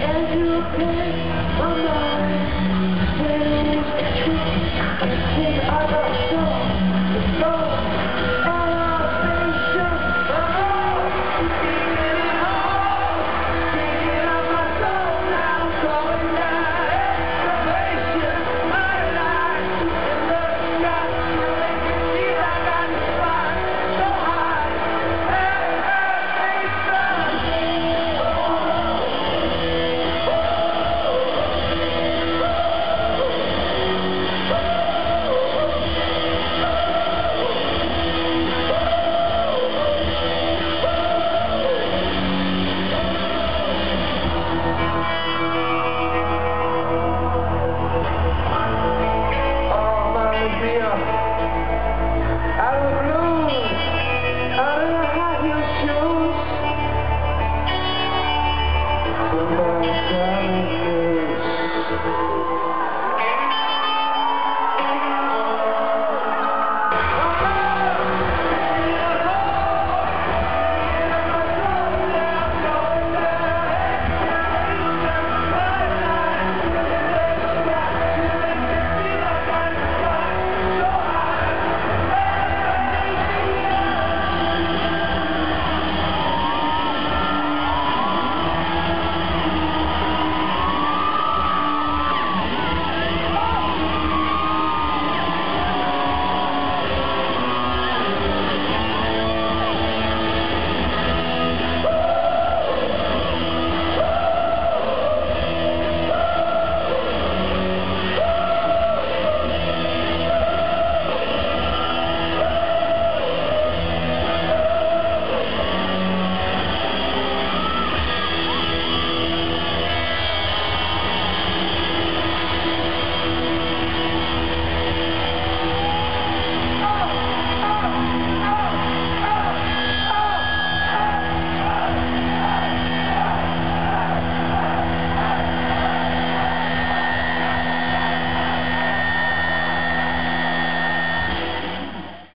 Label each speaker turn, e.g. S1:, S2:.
S1: Educate my mind. Change.